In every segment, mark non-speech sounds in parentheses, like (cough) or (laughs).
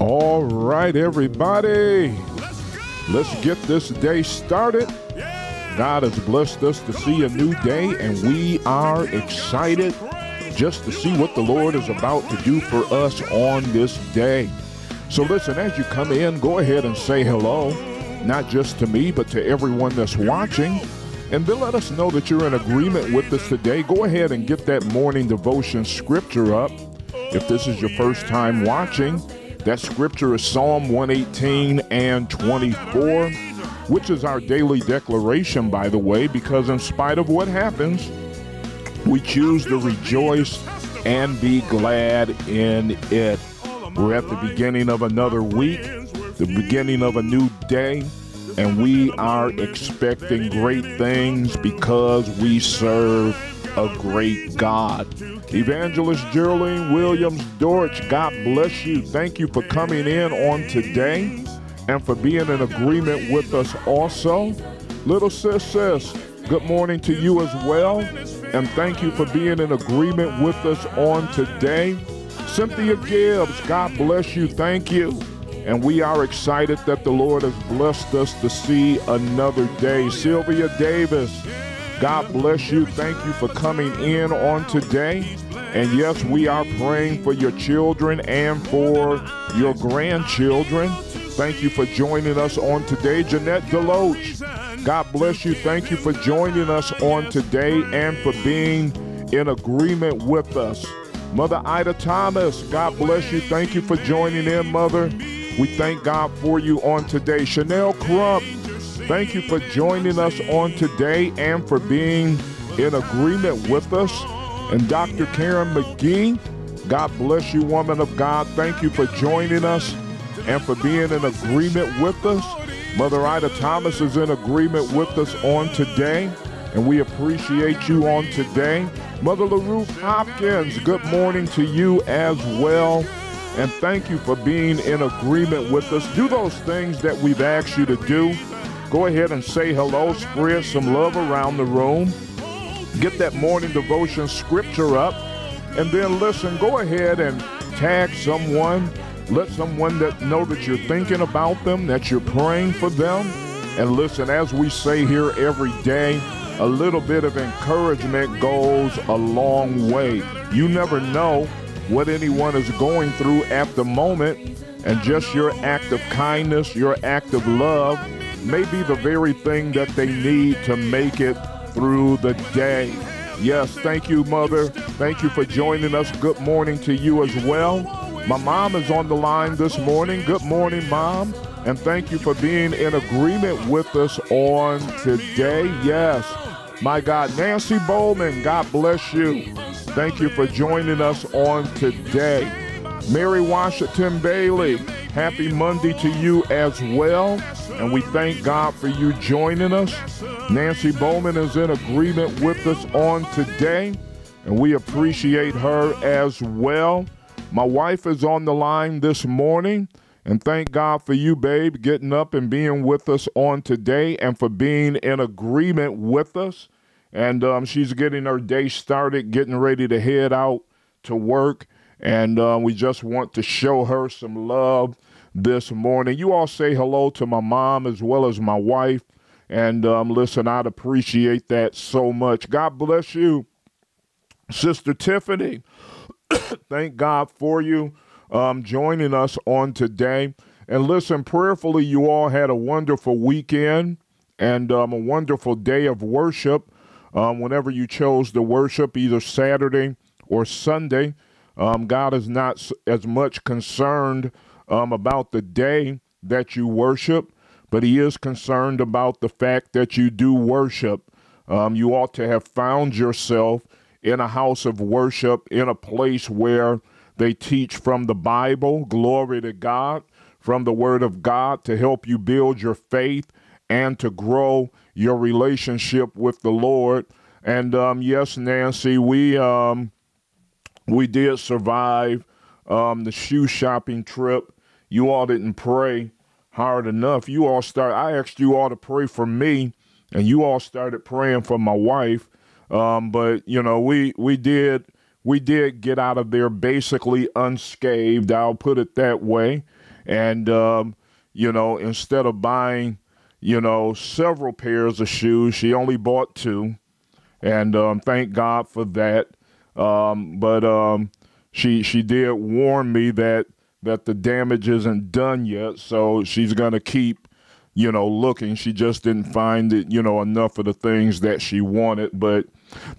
All right, everybody. Let's get this day started. God has blessed us to see a new day, and we are excited just to see what the Lord is about to do for us on this day. So, listen, as you come in, go ahead and say hello, not just to me, but to everyone that's watching. And then let us know that you're in agreement with us today. Go ahead and get that morning devotion scripture up. If this is your first time watching, that scripture is Psalm 118 and 24, which is our daily declaration, by the way, because in spite of what happens, we choose to rejoice and be glad in it. We're at the beginning of another week, the beginning of a new day, and we are expecting great things because we serve a great God. Evangelist Geraldine Williams Dortch, God bless you. Thank you for coming in on today and for being in agreement with us also. Little sis sis, good morning to you as well. And thank you for being in agreement with us on today. Cynthia Gibbs, God bless you. Thank you. And we are excited that the Lord has blessed us to see another day. Sylvia Davis, God bless you. Thank you for coming in on today. And yes, we are praying for your children and for your grandchildren. Thank you for joining us on today. Jeanette Deloach, God bless you. Thank you for joining us on today and for being in agreement with us. Mother Ida Thomas, God bless you. Thank you for joining in, Mother. We thank God for you on today. Chanel Crump, Thank you for joining us on today and for being in agreement with us. And Dr. Karen McGee, God bless you, woman of God. Thank you for joining us and for being in agreement with us. Mother Ida Thomas is in agreement with us on today, and we appreciate you on today. Mother LaRue Hopkins, good morning to you as well. And thank you for being in agreement with us. Do those things that we've asked you to do. Go ahead and say hello, spread some love around the room. Get that morning devotion scripture up. And then listen, go ahead and tag someone. Let someone that know that you're thinking about them, that you're praying for them. And listen, as we say here every day, a little bit of encouragement goes a long way. You never know what anyone is going through at the moment, and just your act of kindness, your act of love may be the very thing that they need to make it through the day. Yes, thank you, Mother. Thank you for joining us. Good morning to you as well. My mom is on the line this morning. Good morning, Mom. And thank you for being in agreement with us on today. Yes, my God. Nancy Bowman, God bless you. Thank you for joining us on today. Mary Washington Bailey, happy Monday to you as well. And we thank God for you joining us. Nancy Bowman is in agreement with us on today, and we appreciate her as well. My wife is on the line this morning, and thank God for you, babe, getting up and being with us on today and for being in agreement with us. And um, she's getting her day started, getting ready to head out to work. And uh, we just want to show her some love this morning. You all say hello to my mom as well as my wife. And um, listen, I'd appreciate that so much. God bless you, Sister Tiffany. (coughs) Thank God for you um, joining us on today. And listen, prayerfully, you all had a wonderful weekend and um, a wonderful day of worship. Um, whenever you chose to worship, either Saturday or Sunday, um, God is not as much concerned um, about the day that you worship, but he is concerned about the fact that you do worship. Um, you ought to have found yourself in a house of worship, in a place where they teach from the Bible, glory to God, from the Word of God to help you build your faith and to grow your relationship with the Lord. And um, yes, Nancy, we um, we did survive um, the shoe shopping trip you all didn't pray hard enough. You all start. I asked you all to pray for me, and you all started praying for my wife. Um, but you know, we we did we did get out of there basically unscathed. I'll put it that way. And, um, you know, instead of buying, you know, several pairs of shoes, she only bought two. And um, thank God for that. Um, but um, she she did warn me that that the damage isn't done yet, so she's gonna keep you know, looking. She just didn't find it, you know, enough of the things that she wanted. But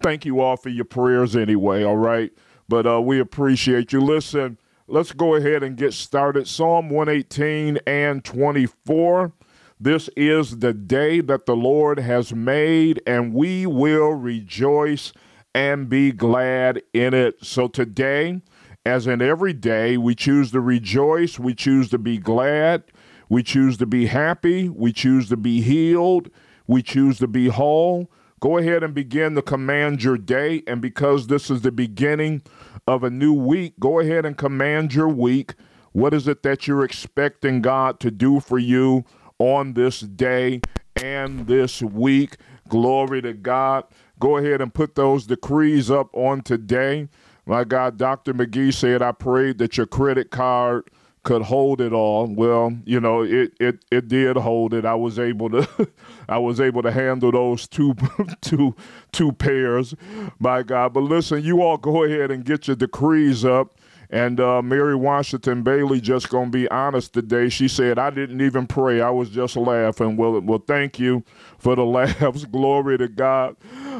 thank you all for your prayers anyway, all right? But uh, we appreciate you. Listen, let's go ahead and get started. Psalm 118 and 24. This is the day that the Lord has made, and we will rejoice and be glad in it. So today, as in every day, we choose to rejoice, we choose to be glad, we choose to be happy. We choose to be healed. We choose to be whole. Go ahead and begin to command your day. And because this is the beginning of a new week, go ahead and command your week. What is it that you're expecting God to do for you on this day and this week? Glory to God. Go ahead and put those decrees up on today. My God, Dr. McGee said, I prayed that your credit card could hold it all. Well, you know, it it it did hold it. I was able to (laughs) I was able to handle those two (laughs) two two pairs. My God. But listen, you all go ahead and get your decrees up. And uh, Mary Washington Bailey just gonna be honest today. She said, "I didn't even pray. I was just laughing." Well, well, thank you for the (laughs) laughs. Glory to God,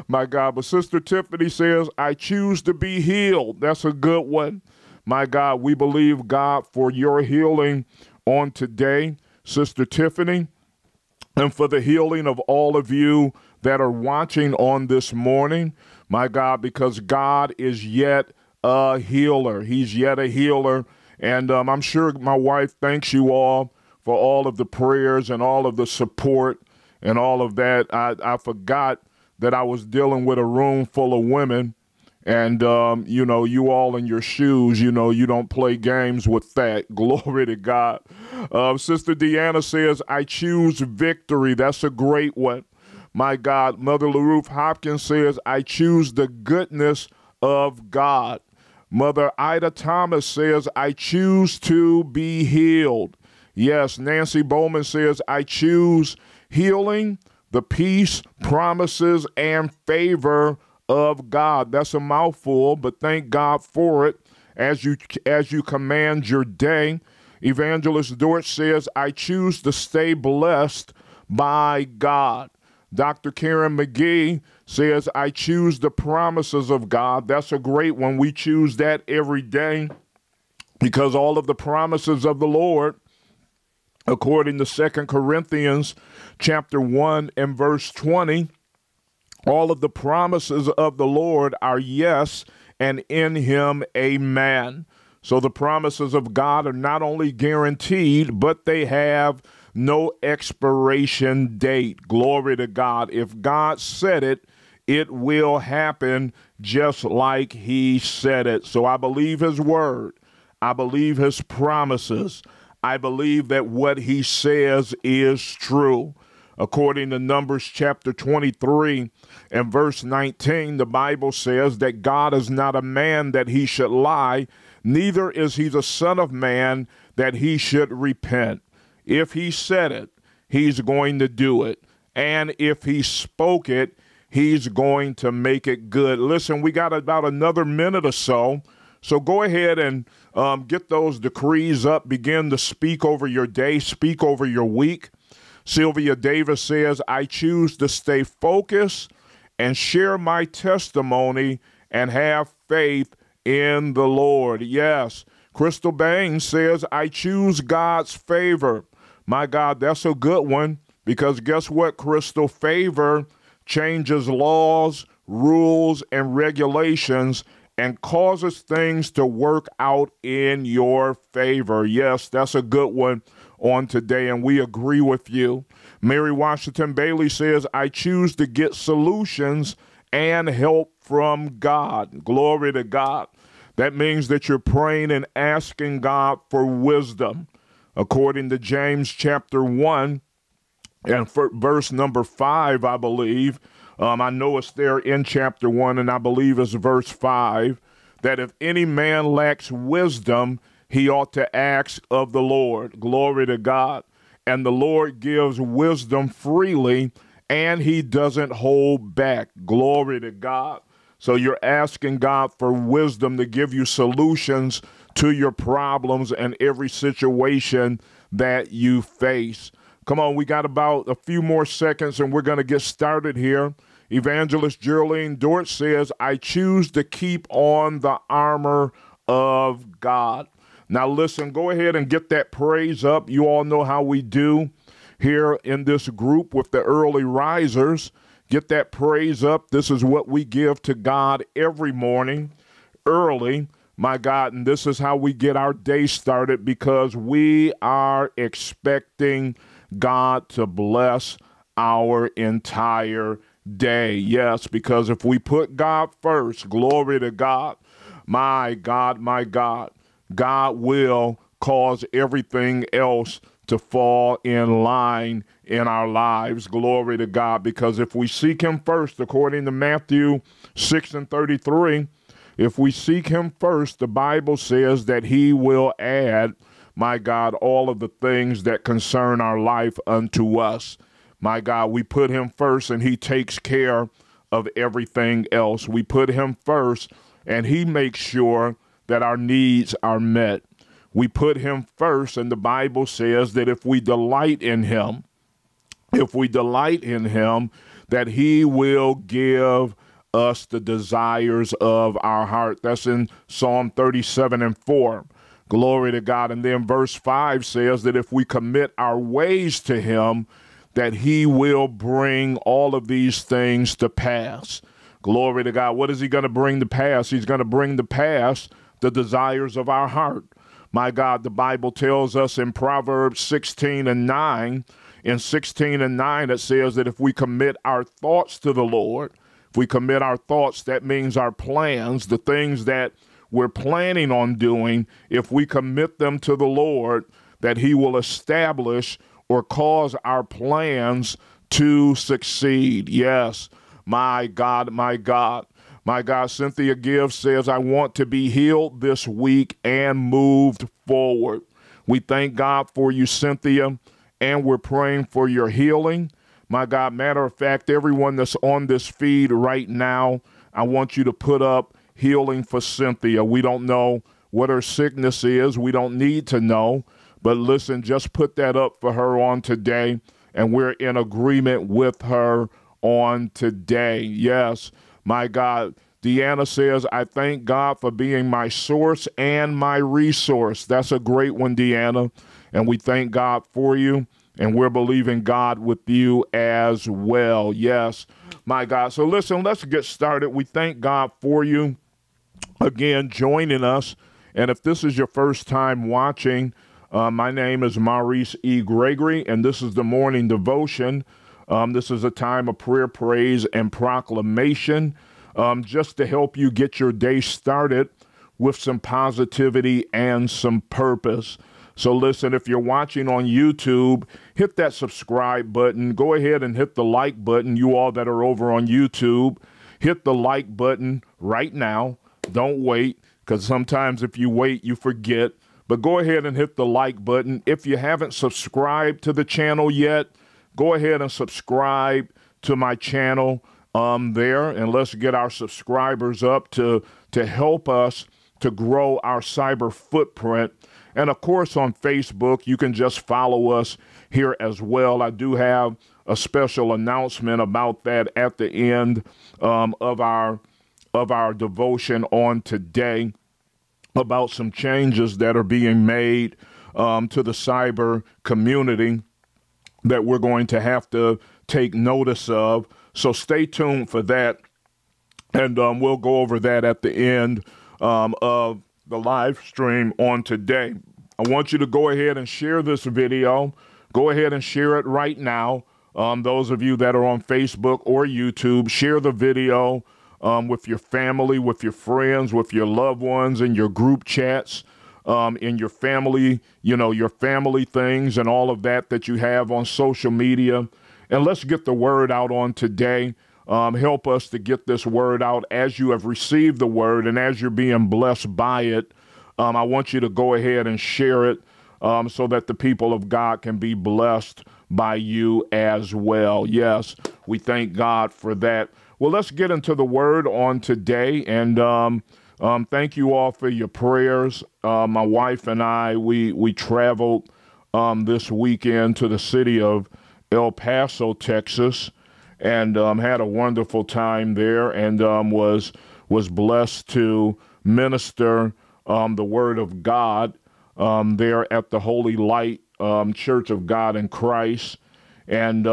my God. But Sister Tiffany says, "I choose to be healed." That's a good one. My God, we believe, God, for your healing on today, Sister Tiffany, and for the healing of all of you that are watching on this morning. My God, because God is yet a healer. He's yet a healer. And um, I'm sure my wife thanks you all for all of the prayers and all of the support and all of that. I, I forgot that I was dealing with a room full of women and, um, you know, you all in your shoes, you know, you don't play games with that. (laughs) Glory to God. Uh, Sister Deanna says, I choose victory. That's a great one. My God. Mother LaRuth Hopkins says, I choose the goodness of God. Mother Ida Thomas says, I choose to be healed. Yes, Nancy Bowman says, I choose healing, the peace, promises, and favor of God. That's a mouthful, but thank God for it as you as you command your day. Evangelist Dortch says, I choose to stay blessed by God. Dr. Karen McGee says, I choose the promises of God. That's a great one. We choose that every day because all of the promises of the Lord, according to Second Corinthians chapter 1 and verse 20, all of the promises of the Lord are yes, and in him, amen. So the promises of God are not only guaranteed, but they have no expiration date. Glory to God. If God said it, it will happen just like he said it. So I believe his word. I believe his promises. I believe that what he says is true. According to Numbers chapter 23 and verse 19, the Bible says that God is not a man that he should lie, neither is he the Son of Man that he should repent. If he said it, he's going to do it. And if he spoke it, he's going to make it good. Listen, we got about another minute or so. So go ahead and um, get those decrees up. Begin to speak over your day, speak over your week. Sylvia Davis says, I choose to stay focused and share my testimony and have faith in the Lord. Yes. Crystal Bain says, I choose God's favor. My God, that's a good one because guess what, Crystal? Favor changes laws, rules, and regulations and causes things to work out in your favor. Yes, that's a good one on today, and we agree with you. Mary Washington Bailey says, I choose to get solutions and help from God. Glory to God. That means that you're praying and asking God for wisdom. According to James chapter 1 and verse number 5, I believe, um, I know it's there in chapter 1, and I believe it's verse 5, that if any man lacks wisdom, he ought to ask of the Lord. Glory to God. And the Lord gives wisdom freely and he doesn't hold back. Glory to God. So you're asking God for wisdom to give you solutions to your problems and every situation that you face. Come on, we got about a few more seconds and we're going to get started here. Evangelist Geraldine Dortch says, I choose to keep on the armor of God. Now, listen, go ahead and get that praise up. You all know how we do here in this group with the early risers. Get that praise up. This is what we give to God every morning early, my God. And this is how we get our day started because we are expecting God to bless our entire day. Yes, because if we put God first, glory to God, my God, my God, God will cause everything else to fall in line in our lives. Glory to God. Because if we seek Him first, according to Matthew 6 and 33, if we seek Him first, the Bible says that He will add, my God, all of the things that concern our life unto us. My God, we put Him first and He takes care of everything else. We put Him first and He makes sure that our needs are met. We put him first, and the Bible says that if we delight in him, if we delight in him, that he will give us the desires of our heart. That's in Psalm 37 and 4. Glory to God. And then verse 5 says that if we commit our ways to him, that he will bring all of these things to pass. Glory to God. What is he going to bring to pass? He's going to bring to pass the desires of our heart. My God, the Bible tells us in Proverbs 16 and 9, in 16 and 9, it says that if we commit our thoughts to the Lord, if we commit our thoughts, that means our plans, the things that we're planning on doing, if we commit them to the Lord, that He will establish or cause our plans to succeed. Yes, my God, my God. My God, Cynthia Gibbs says, I want to be healed this week and moved forward. We thank God for you, Cynthia, and we're praying for your healing. My God, matter of fact, everyone that's on this feed right now, I want you to put up healing for Cynthia. We don't know what her sickness is, we don't need to know. But listen, just put that up for her on today, and we're in agreement with her on today. Yes. My God, Deanna says, I thank God for being my source and my resource. That's a great one, Deanna. And we thank God for you. And we're believing God with you as well. Yes, my God. So listen, let's get started. We thank God for you again joining us. And if this is your first time watching, uh, my name is Maurice E. Gregory, and this is the morning devotion. Um, this is a time of prayer, praise, and proclamation um, just to help you get your day started with some positivity and some purpose. So, listen, if you're watching on YouTube, hit that subscribe button. Go ahead and hit the like button. You all that are over on YouTube, hit the like button right now. Don't wait, because sometimes if you wait, you forget. But go ahead and hit the like button. If you haven't subscribed to the channel yet, go ahead and subscribe to my channel um, there, and let's get our subscribers up to to help us to grow our cyber footprint. And of course, on Facebook, you can just follow us here as well. I do have a special announcement about that at the end um, of our of our devotion on today about some changes that are being made um, to the cyber community that we're going to have to take notice of. So stay tuned for that. And um, we'll go over that at the end um, of the live stream on today. I want you to go ahead and share this video. Go ahead and share it right now. Um, those of you that are on Facebook or YouTube, share the video um, with your family, with your friends, with your loved ones, in your group chats um, in your family, you know, your family things and all of that that you have on social media. And let's get the word out on today. Um, help us to get this word out as you have received the word and as you're being blessed by it. um, I want you to go ahead and share it um, so that the people of God can be blessed by you as well. Yes, we thank God for that. Well, let's get into the word on today. And um, um, thank you all for your prayers. Uh, my wife and I, we, we traveled um, this weekend to the city of El Paso, Texas, and um, had a wonderful time there and um, was, was blessed to minister um, the word of God there at the Holy Light Church of God in Christ. And,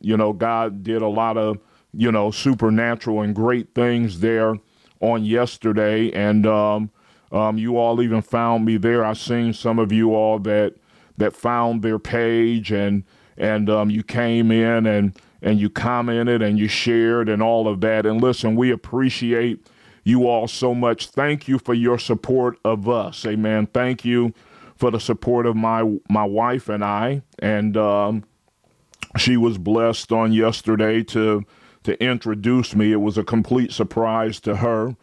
you know, God did a lot of, you know, supernatural and great things there on yesterday. And um, um, you all even found me there. I've seen some of you all that that found their page and and um, you came in and and you commented and you shared and all of that. And listen, we appreciate you all so much. Thank you for your support of us. Amen. Thank you for the support of my my wife and I. And um, she was blessed on yesterday to to introduce me. It was a complete surprise to her,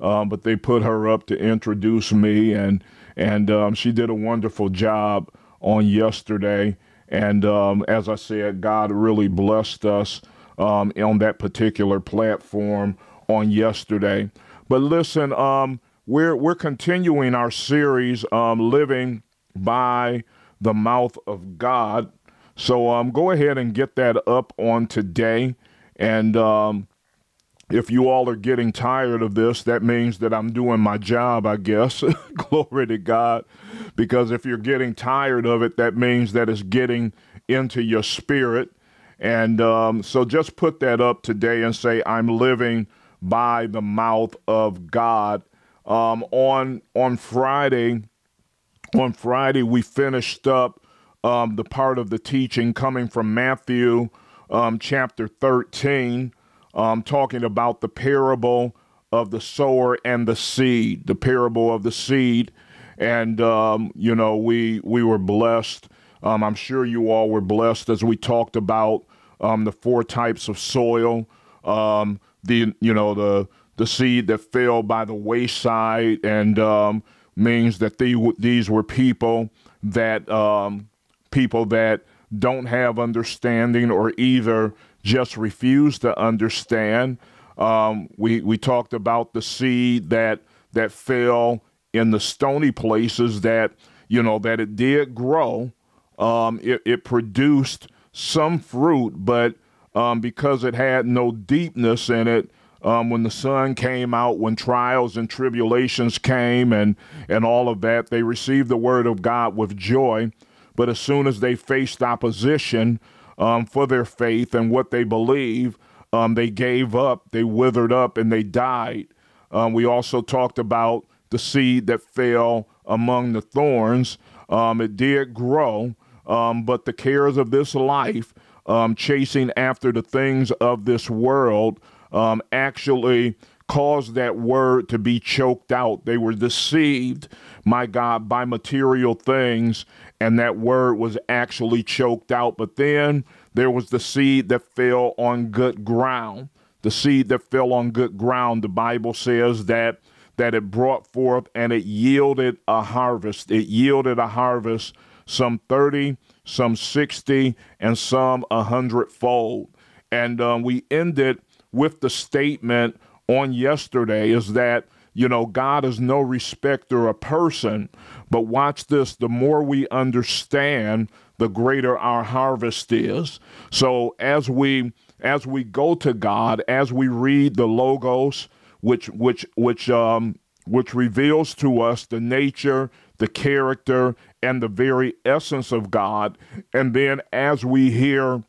um, but they put her up to introduce me, and and um, she did a wonderful job on yesterday. And um, as I said, God really blessed us um, on that particular platform on yesterday. But listen, um, we're we're continuing our series, um, living by the mouth of God. So go ahead and get that up on today. And um, if you all are getting tired of this, that means that I'm doing my job, I guess. (laughs) Glory to God. Because if you're getting tired of it, that means that it's getting into your spirit. And um, so just put that up today and say, I'm living by the mouth of God. Um, on on Friday, on Friday we finished up um, the part of the teaching coming from Matthew um, chapter 13, um, talking about the parable of the sower and the seed, the parable of the seed, and um, you know we we were blessed. Um, I'm sure you all were blessed as we talked about um, the four types of soil the you know the the seed that fell by the wayside and um, means that the, these were people that um, people that don't have understanding or either just refuse to understand. Um, we we talked about the seed that that fell in the stony places that you know that it did grow. Um, it, it produced some fruit, but um, because it had no deepness in it. Um, when the sun came out, when trials and tribulations came, and and all of that, they received the word of God with joy. But as soon as they faced opposition um, for their faith and what they believe, um, they gave up, they withered up, and they died. Um, we also talked about the seed that fell among the thorns. Um, it did grow, um, but the cares of this life um, chasing after the things of this world actually caused that word to be choked out. They were deceived, my God, by material things, and that word was actually choked out. But then there was the seed that fell on good ground. The seed that fell on good ground, the Bible says that that it brought forth and it yielded a harvest. It yielded a harvest some 30, some 60, and some a hundredfold. And um, we ended with the statement on yesterday is that, you know, God is no respecter of person. But watch this the more we understand, the greater our harvest is. So as we as we go to God, as we read the logos, which which which um which reveals to us the nature, the character, and the very essence of God. And then as we hear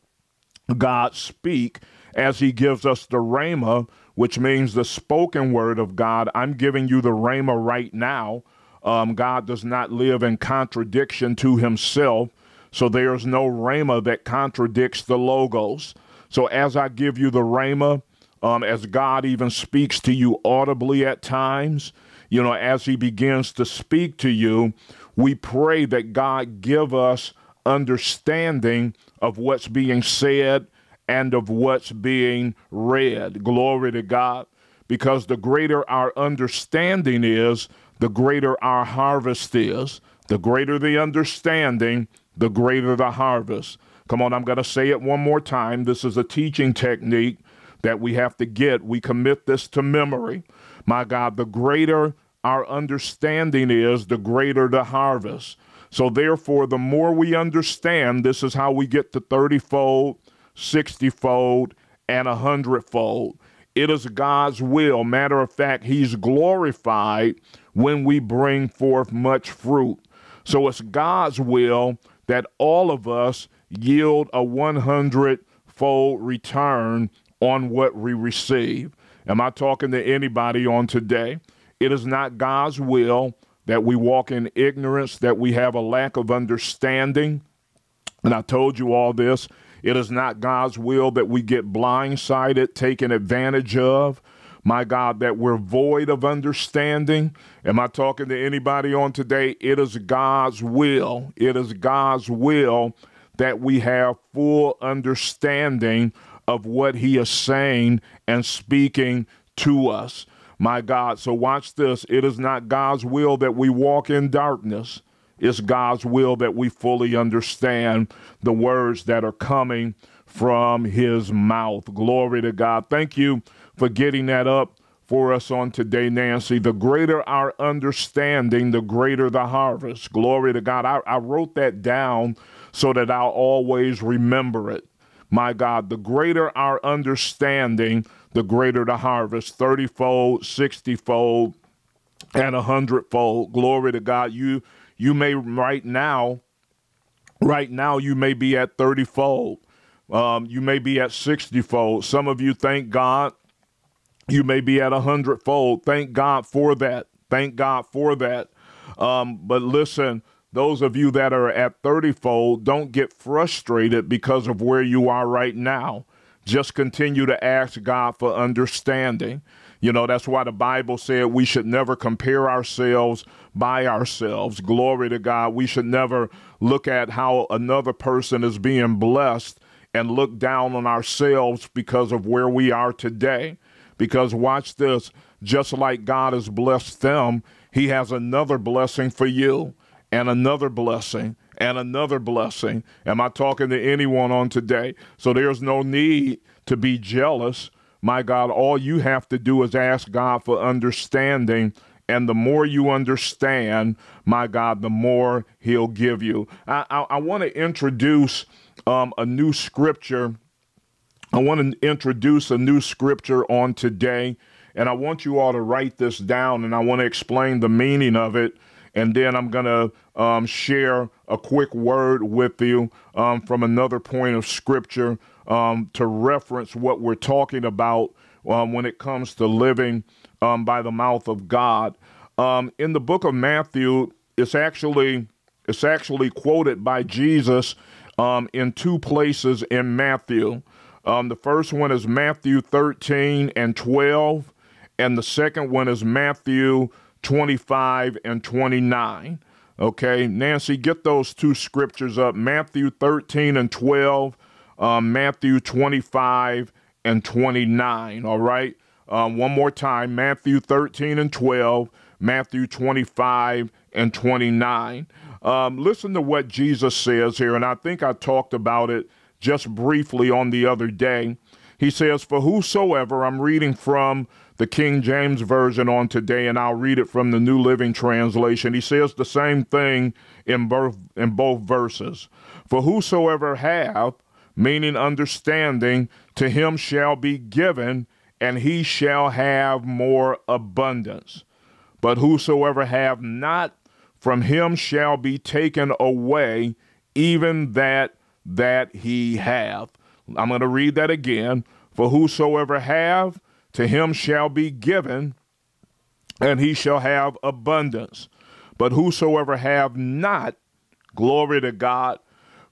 God speak, as he gives us the rhema, which means the spoken word of God, I'm giving you the rhema right now. Um, God does not live in contradiction to himself. So there's no rhema that contradicts the logos. So as I give you the rhema, um, as God even speaks to you audibly at times, you know, as he begins to speak to you, we pray that God give us understanding of what's being said and of what's being read. Glory to God. Because the greater our understanding is, the greater our harvest is. The greater the understanding, the greater the harvest. Come on, I'm going to say it one more time. This is a teaching technique that we have to get. We commit this to memory. My God, the greater our understanding is, the greater the harvest. So, therefore, the more we understand, this is how we get to 30 fold, 60 fold, and a hundredfold. It is God's will. Matter of fact, He's glorified when we bring forth much fruit. So it's God's will that all of us yield a 100 fold return on what we receive. Am I talking to anybody on today? It is not God's will that we walk in ignorance, that we have a lack of understanding. And I told you all this. It is not God's will that we get blindsided, taken advantage of. My God, that we're void of understanding. Am I talking to anybody on today? It is God's will. It is God's will that we have full understanding of what He is saying and speaking to us. My God. So watch this. It is not God's will that we walk in darkness. It's God's will that we fully understand the words that are coming from his mouth. Glory to God. Thank you for getting that up for us on today, Nancy. The greater our understanding, the greater the harvest. Glory to God. I, I wrote that down so that I'll always remember it. My God, the greater our understanding, the greater the harvest 30 fold, 60 fold, and a hundredfold. Glory to God. You you may right now, right now, you may be at 30 fold. Um, you may be at 60 fold. Some of you thank God. You may be at a hundredfold. Thank God for that. Thank God for that. Um, but listen, those of you that are at 30 fold, don't get frustrated because of where you are right now. Just continue to ask God for understanding. You know, that's why the Bible said we should never compare ourselves by ourselves. Glory to God. We should never look at how another person is being blessed and look down on ourselves because of where we are today. Because watch this, just like God has blessed them, He has another blessing for you, and another blessing, and another blessing. Am I talking to anyone on today? So there's no need to be jealous my God, all you have to do is ask God for understanding. And the more you understand, my God, the more He'll give you. I, I, I want to introduce um, a new scripture. I want to introduce a new scripture on today. And I want you all to write this down and I want to explain the meaning of it. And then I'm going to um, share a quick word with you um, from another point of scripture um, to reference what we're talking about um, when it comes to living um, by the mouth of God. Um, in the book of Matthew, it's actually it's actually quoted by Jesus in two places in Matthew. The first one is Matthew 13 and 12, and the second one is Matthew 25 and 29. Okay, Nancy, get those two scriptures up Matthew 13 and 12 um, Matthew 25 and 29. All right. Um, one more time Matthew 13 and 12, Matthew 25 and 29. Um, listen to what Jesus says here, and I think I talked about it just briefly on the other day. He says, For whosoever, I'm reading from the King James Version on today, and I'll read it from the New Living Translation. He says the same thing in both, in both verses. For whosoever have, meaning understanding, to him shall be given, and he shall have more abundance. But whosoever have not, from him shall be taken away, even that that he hath. I'm going to read that again. For whosoever have, to him shall be given, and he shall have abundance. But whosoever have not, glory to God,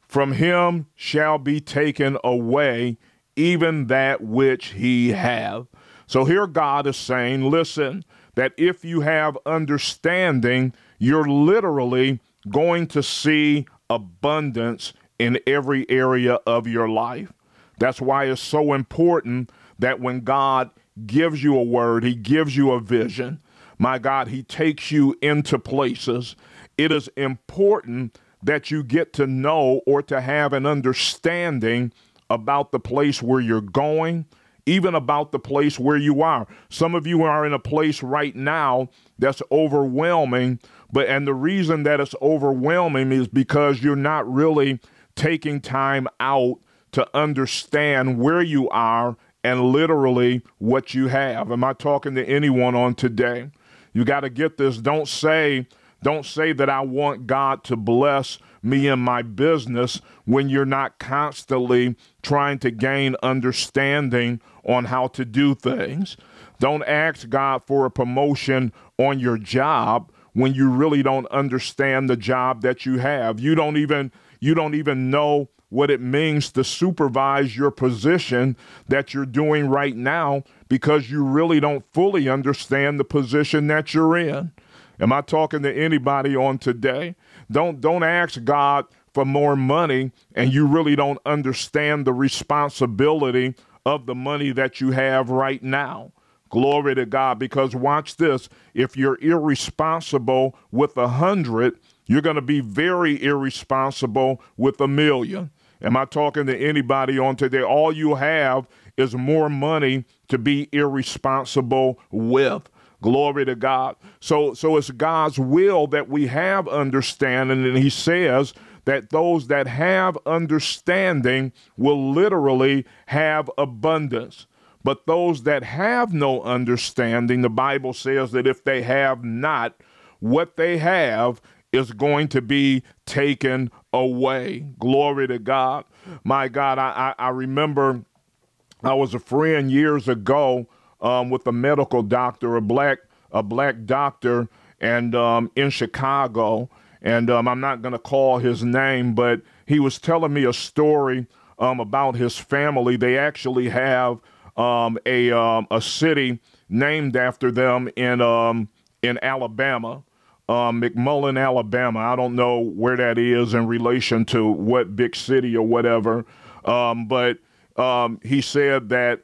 from him shall be taken away even that which he have. So here God is saying, listen, that if you have understanding, you're literally going to see abundance in every area of your life. That's why it's so important that when God gives you a word, he gives you a vision. My God, He takes you into places. It is important that you get to know or to have an understanding about the place where you're going, even about the place where you are. Some of you are in a place right now that's overwhelming, but and the reason that it's overwhelming is because you're not really taking time out to understand where you are and literally what you have. Am I talking to anyone on today? You got to get this. Don't say don't say that I want God to bless me and my business when you're not constantly trying to gain understanding on how to do things. Don't ask God for a promotion on your job when you really don't understand the job that you have. You don't even you don't even know what it means to supervise your position that you're doing right now because you really don't fully understand the position that you're in. Am I talking to anybody on today? Don't don't ask God for more money and you really don't understand the responsibility of the money that you have right now. Glory to God. Because watch this if you're irresponsible with a hundred, you're going to be very irresponsible with a million. Am I talking to anybody on today? All you have is more money to be irresponsible with. Glory to God. So so it's God's will that we have understanding and he says that those that have understanding will literally have abundance. But those that have no understanding, the Bible says that if they have not, what they have is going to be taken away. Glory to God. My God, I, I, I remember I was a friend years ago um, with a medical doctor, a black a black doctor, and um, in Chicago. And um, I'm not going to call his name, but he was telling me a story um, about his family. They actually have um, a um, a city named after them in in Alabama um, McMullen, Alabama. I don't know where that is in relation to what big city or whatever, um, but um, he said that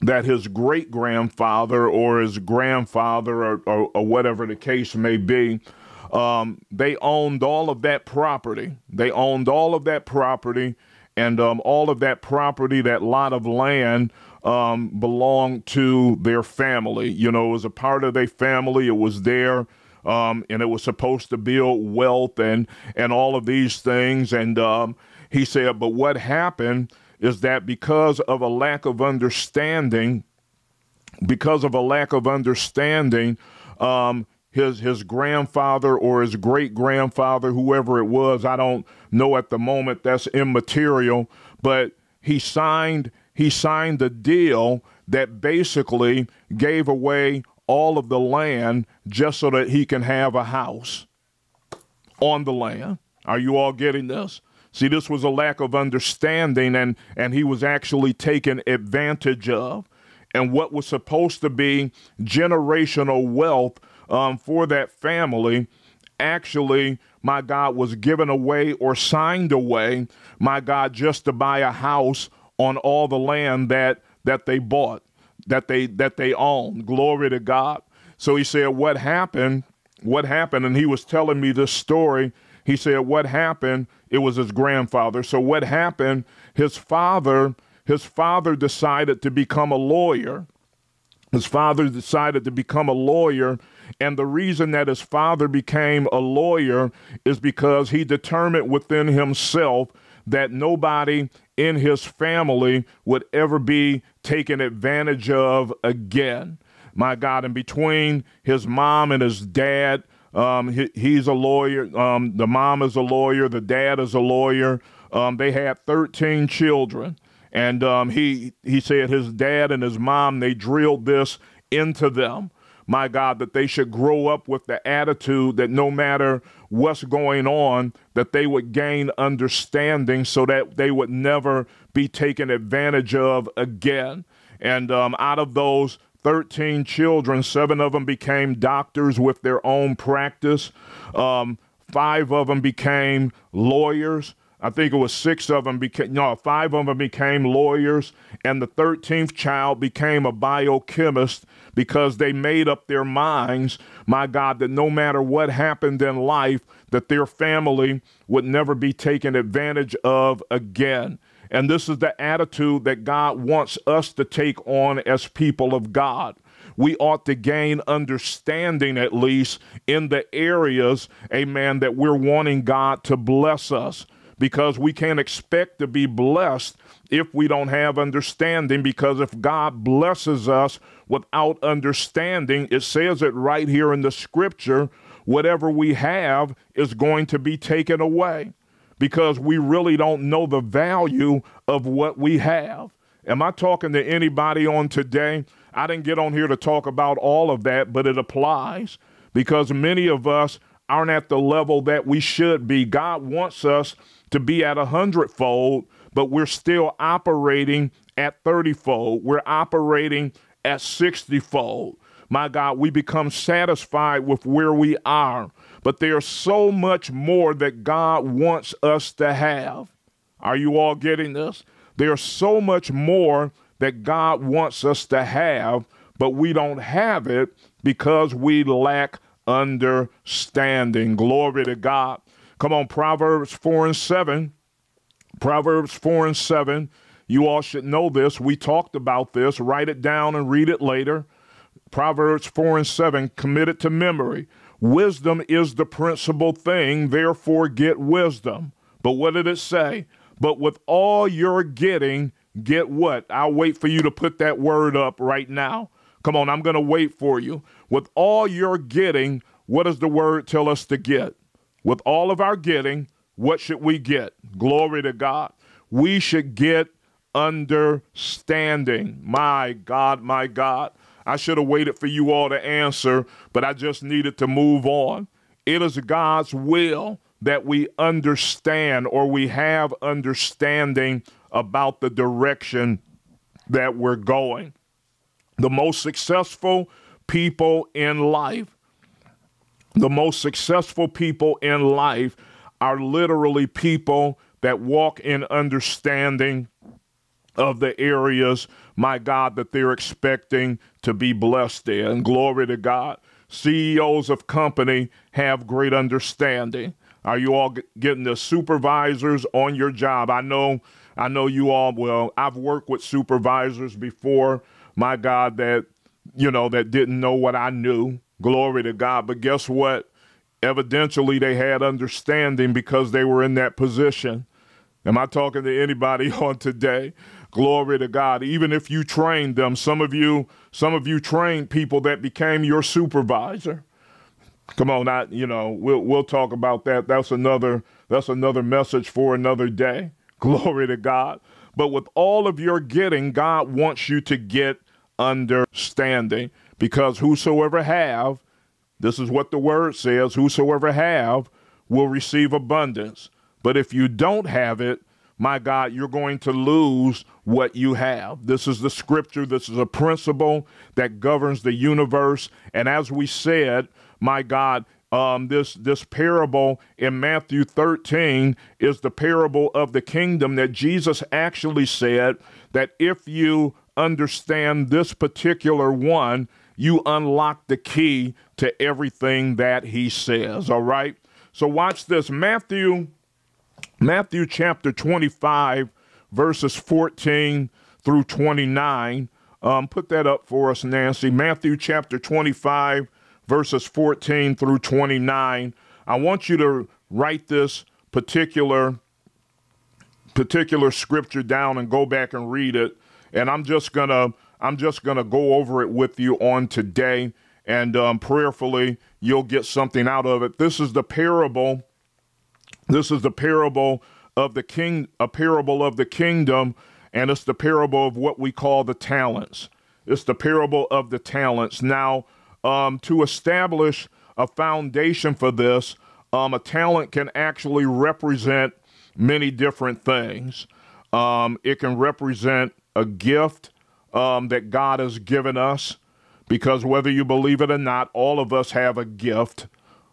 that his great grandfather or his grandfather or, or, or, whatever the case may be, um, they owned all of that property. They owned all of that property, and um, all of that property, that lot of land, um, belonged to their family. You know, it was a part of their family. It was there um, and it was supposed to build wealth and and all of these things. And um, he said, but what happened is that because of a lack of understanding, because of a lack of understanding, um, his his grandfather or his great grandfather, whoever it was, I don't know at the moment. That's immaterial, but he signed he signed a deal that basically gave away all of the land just so that he can have a house on the land. Are you all getting this? See, this was a lack of understanding, and, and he was actually taken advantage of. And what was supposed to be generational wealth um, for that family actually, my God, was given away or signed away, my God, just to buy a house on all the land that, that they bought that they that they own. Glory to God. So he said, What happened? What happened? And he was telling me this story. He said, What happened? It was his grandfather. So what happened? His father, his father decided to become a lawyer. His father decided to become a lawyer. And the reason that his father became a lawyer is because he determined within himself that nobody in his family would ever be taken advantage of again. My God, and between his mom and his dad, um, he, he's a lawyer. Um, the mom is a lawyer. The dad is a lawyer. Um, they had 13 children. And um, he, he said his dad and his mom, they drilled this into them my God, that they should grow up with the attitude that no matter what's going on, that they would gain understanding so that they would never be taken advantage of again. And um, out of those 13 children, seven of them became doctors with their own practice. Um, five of them became lawyers. I think it was six of them became, no, five of them became lawyers, and the 13th child became a biochemist because they made up their minds, my God, that no matter what happened in life, that their family would never be taken advantage of again. And this is the attitude that God wants us to take on as people of God. We ought to gain understanding at least in the areas, amen, that we're wanting God to bless us. Because we can't expect to be blessed if we don't have understanding. Because if God blesses us without understanding, it says it right here in the scripture whatever we have is going to be taken away because we really don't know the value of what we have. Am I talking to anybody on today? I didn't get on here to talk about all of that, but it applies because many of us aren't at the level that we should be. God wants us to be at a hundredfold, but we're still operating at 30 fold. We're operating at 60 fold. My God, we become satisfied with where we are, but there's so much more that God wants us to have. Are you all getting this? There's so much more that God wants us to have, but we don't have it because we lack understanding. Glory to God. Come on, Proverbs 4 and 7. Proverbs 4 and 7. You all should know this. We talked about this. Write it down and read it later. Proverbs 4 and 7. Commit it to memory. Wisdom is the principal thing, therefore get wisdom. But what did it say? But with all you're getting, get what? I'll wait for you to put that word up right now. Come on, I'm going to wait for you. With all you're getting, what does the word tell us to get? with all of our getting, what should we get? Glory to God. We should get understanding. My God, my God. I should have waited for you all to answer, but I just needed to move on. It is God's will that we understand or we have understanding about the direction that we're going. The most successful people in life the most successful people in life are literally people that walk in understanding of the areas, my God, that they're expecting to be blessed in. Glory to God. CEOs of company have great understanding. Are you all getting the supervisors on your job? I know, I know you all. Well, I've worked with supervisors before. My God, that you know that didn't know what I knew. Glory to God. But guess what? Evidentially, they had understanding because they were in that position. Am I talking to anybody (laughs) on today? Glory to God. Even if you trained them, some of you, some of you trained people that became your supervisor. Come on, I, you know, we'll we'll talk about that. That's another that's another message for another day. (laughs) Glory to God. But with all of your getting, God wants you to get understanding because whosoever have, this is what the word says, whosoever have will receive abundance. But if you don't have it, my God, you're going to lose what you have. This is the scripture. This is a principle that governs the universe. And as we said, my God, um, this this parable in Matthew 13 is the parable of the kingdom that Jesus actually said that if you understand this particular one, you unlock the key to everything that he says. All right. So watch this. Matthew, Matthew chapter 25, verses 14 through 29. Um, put that up for us, Nancy. Matthew chapter 25, verses 14 through 29. I want you to write this particular particular scripture down and go back and read it. And I'm just gonna I'm just to go over it with you on today, and um, prayerfully, you'll get something out of it. This is the parable. This is the parable of the king, a parable of the kingdom, and it's the parable of what we call the talents. It's the parable of the talents. Now, um, to establish a foundation for this, um, a talent can actually represent many different things. Um, it can represent a gift, um, that God has given us. Because whether you believe it or not, all of us have a gift.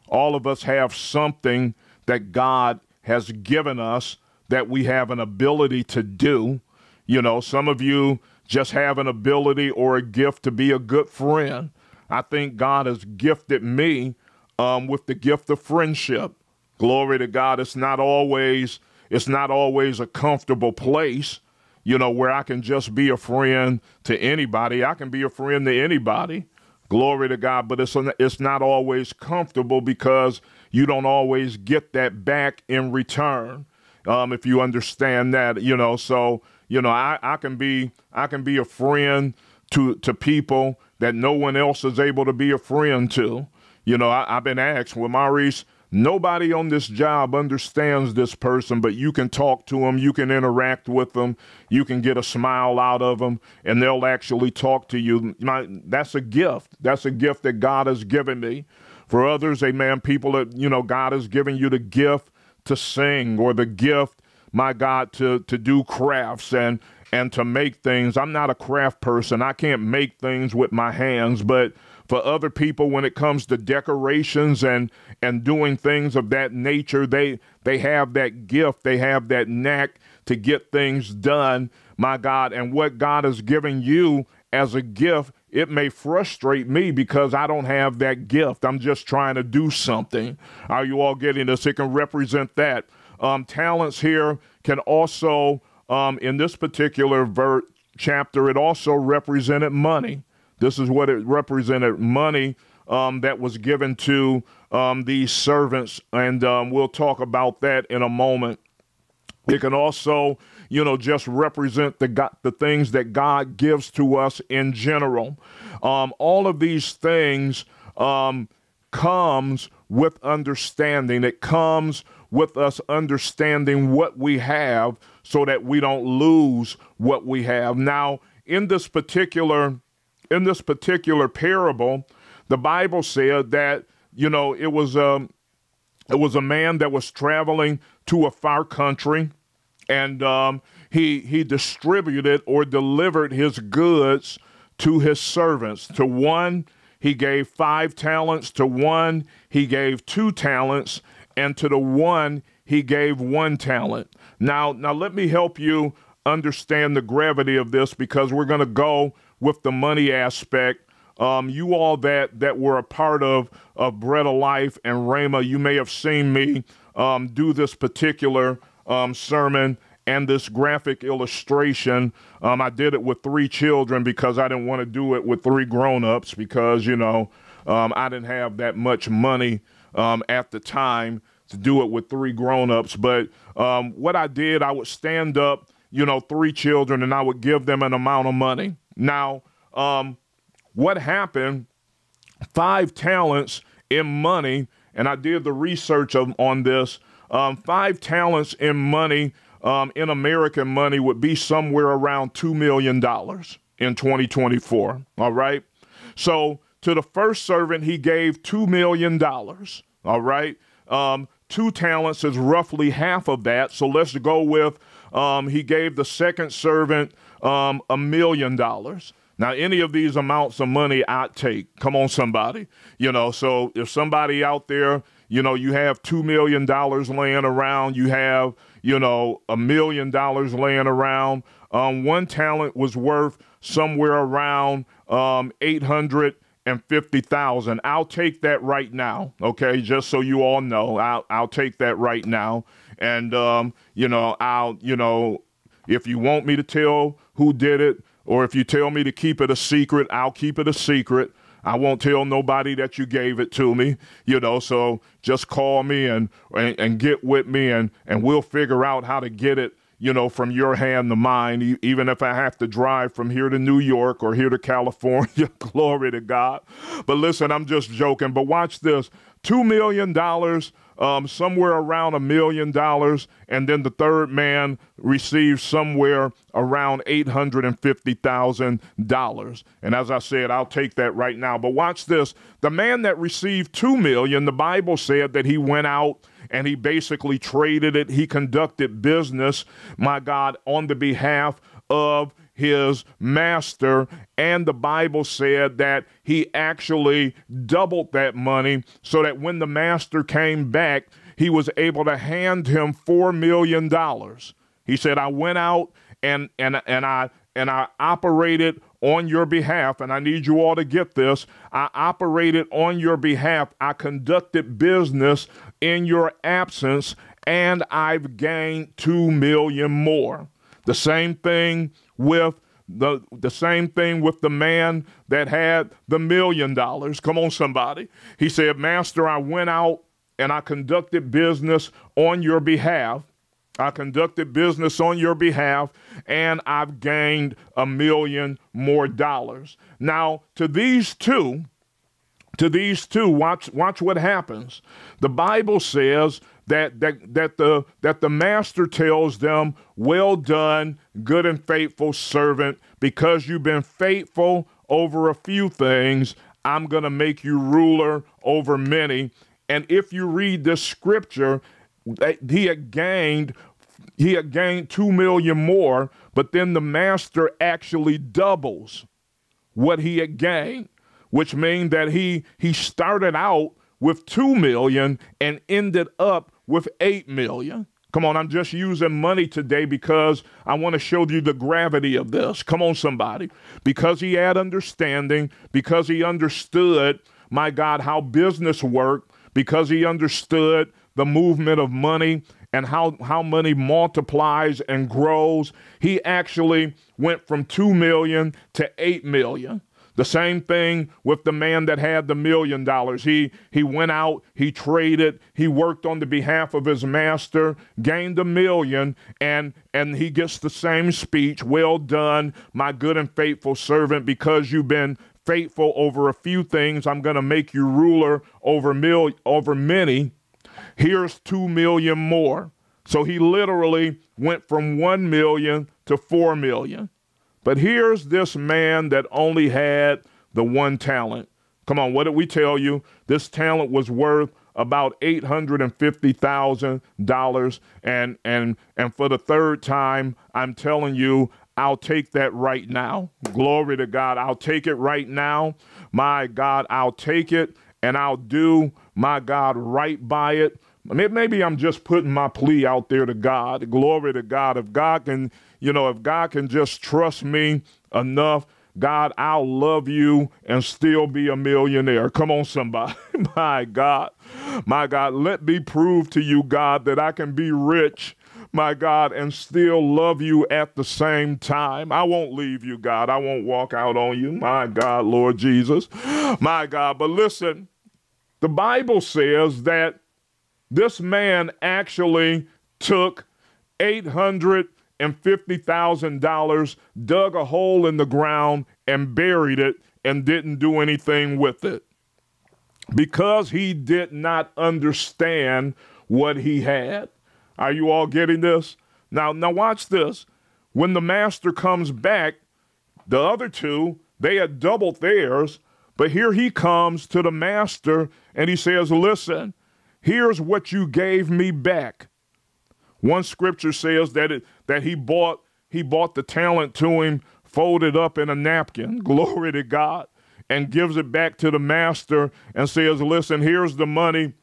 All of us have something that God has given us that we have an ability to do. You know, some of you just have an ability or a gift to be a good friend. I think God has gifted me um, with the gift of friendship. Glory to God. It's not always it's not always a comfortable place, you know, where I can just be a friend to anybody. I can be a friend to anybody. Glory to God, but it's it's not always comfortable because you don't always get that back in return. Um, if you understand that, you know, so you know, I, I can be I can be a friend to to people that no one else is able to be a friend to. You know, I, have been asked, well, Maurice, nobody on this job understands this person, but you can talk to them, you can interact with them, you can get a smile out of them, and they'll actually talk to you. My, that's a gift. That's a gift that God has given me. For others, amen, people that, you know, God has given you the gift to sing or the gift, my God, to, to do crafts and and to make things. I'm not a craft person. I can't make things with my hands, but for other people when it comes to decorations and and doing things of that nature they they have that gift they have that knack to get things done my god and what god has given you as a gift it may frustrate me because I don't have that gift. I'm just trying to do something. Are you all getting this? It can represent that. Um, talents here can also, um, in this particular ver- chapter, it also represented money. This is what it represented money um, that was given to um, these servants. And um, we'll talk about that in a moment. It can also, you know, just represent the God, the things that God gives to us in general. Um, all of these things um, comes with understanding. It comes with us understanding what we have so that we don't lose what we have. Now, in this particular in this particular parable, the Bible said that you know it was a um, it was a man that was traveling to a far country, and um, he he distributed or delivered his goods to his servants. To one, he gave five talents. To one, he gave two talents, and to the one, he gave one talent. Now, now let me help you understand the gravity of this because we're going to go with the money aspect. Um, you all that that were a part of of Bread of Life and Rama, you may have seen me um, do this particular um, sermon and this graphic illustration. Um, I did it with three children because I didn't want to do it with three grown-ups because you know um, I didn't have that much money um, at the time to do it with three grown-ups. But what I did, I would stand up, you know, three children, and I would give them an amount of money. Now, um, what happened? Five talents in money, and I did the research of, on this. Um, five talents in money, um, in American money, would be somewhere around $2 million in 2024. All right. So to the first servant, he gave $2 million. All right. Um, two talents is roughly half of that. So let's go with um, he gave the second servant um, a million dollars. Now, any of these amounts of money I'd take. Come on, somebody. You know, so if somebody out there, you know, you have $2 million laying around, you have, you know, a million dollars laying around. Um, one talent was worth somewhere around um, 800 and fifty thousand. I'll take that right now. Okay, just so you all know, I'll I'll take that right now. And um, you know, I'll you know, if you want me to tell who did it, or if you tell me to keep it a secret, I'll keep it a secret. I won't tell nobody that you gave it to me, you know. So just call me and and, and get with me, and and we'll figure out how to get it you know, from your hand to mine, even if I have to drive from here to New York or here to California. (laughs) Glory to God. But listen, I'm just joking. But watch this $2 million, um, somewhere around a million dollars. And then the third man received somewhere around $850,000. And as I said, I'll take that right now. But watch this the man that received 2 million, the Bible said that he went out and he basically traded it. He conducted business, my God, on the behalf of his master. And the Bible said that he actually doubled that money so that when the master came back, he was able to hand him $4 million. He said, I went out and, and, and, I, and I operated on your behalf, and I need you all to get this. I operated on your behalf. I conducted business in your absence, and I've gained two million more. The same thing with the the same thing with the man that had the million dollars. Come on, somebody. He said, Master, I went out and I conducted business on your behalf. I conducted business on your behalf and I've gained a million more dollars. Now, to these two, to these two, watch watch what happens. The Bible says that that that the that the master tells them, "Well done, good and faithful servant, because you've been faithful over a few things, I'm going to make you ruler over many." And if you read this scripture, he had gained he had gained 2 million more, but then the master actually doubles what he had gained, which means that he he started out with 2 million and ended up with 8 million. Come on, I'm just using money today because I want to show you the gravity of this. Come on, somebody. Because he had understanding, because he understood, my God, how business worked, because he understood the movement of money and how, how money multiplies and grows, he actually went from 2 million to 8 million. The same thing with the man that had the million dollars. He he went out, he traded, he worked on the behalf of his master, gained a million, and and he gets the same speech, "Well done, my good and faithful servant, because you've been faithful over a few things, I'm going to make you ruler over mil over many." Here's 2 million more. So he literally went from 1 million to 4 million. But here's this man that only had the one talent. Come on, what did we tell you? This talent was worth about eight hundred and fifty thousand dollars, and and and for the third time, I'm telling you, I'll take that right now. Glory to God, I'll take it right now. My God, I'll take it, and I'll do my God right by it. Maybe I'm just putting my plea out there to God. Glory to God. If God can you know, if God can just trust me enough, God, I'll love you and still be a millionaire. Come on, somebody. (laughs) my God. My God, let me prove to you, God, that I can be rich, my God, and still love you at the same time. I won't leave you, God. I won't walk out on you. My God, Lord Jesus. My God. But listen, the Bible says that this man actually took 800 and $50,000, dug a hole in the ground and buried it and didn't do anything with it because he did not understand what he had. Are you all getting this? Now, now watch this. When the master comes back, the other two, they had doubled theirs, but here he comes to the master and he says, Listen, here's what you gave me back. One scripture says that it, that he bought he bought the talent to him folded up in a napkin. (laughs) Glory to God. And gives it back to the master and says, "Listen, here's the money.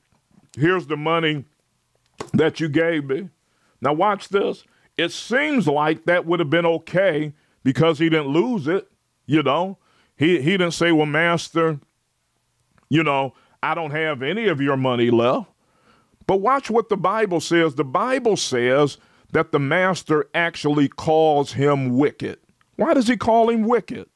Here's the money that you gave me." Now watch this. It seems like that would have been okay because he didn't lose it, you know. He he didn't say, "Well, master, you know, I don't have any of your money left." But watch what the Bible says. The Bible says that the master actually calls him wicked. Why does he call him wicked?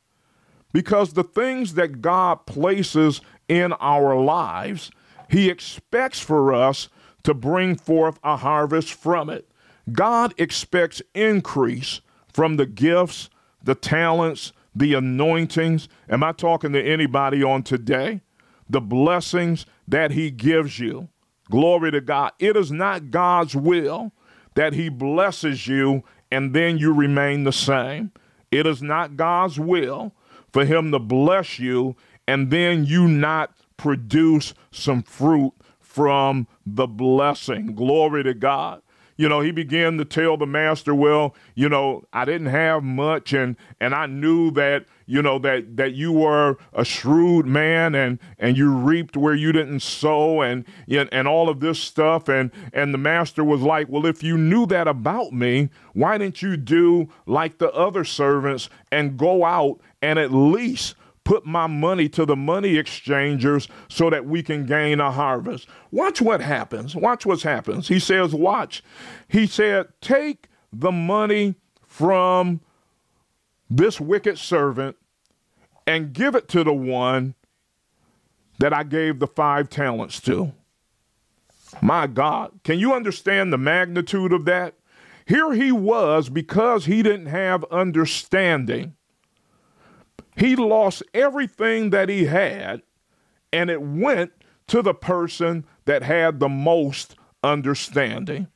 Because the things that God places in our lives, he expects for us to bring forth a harvest from it. God expects increase from the gifts, the talents, the anointings. Am I talking to anybody on today? The blessings that he gives you. Glory to God. It is not God's will that He blesses you and then you remain the same. It is not God's will for Him to bless you and then you not produce some fruit from the blessing. Glory to God. You know, he began to tell the master, well, you know, I didn't have much and and I knew that, you know, that that you were a shrewd man and and you reaped where you didn't sow and and all of this stuff. And and the master was like, "Well, if you knew that about me, why didn't you do like the other servants and go out and at least put my money to the money exchangers so that we can gain a harvest. Watch what happens. Watch what happens. He says, Watch. He said, Take the money from this wicked servant and give it to the one that I gave the five talents to. My God, can you understand the magnitude of that? Here he was because he didn't have understanding. He lost everything that he had, and it went to the person that had the most understanding.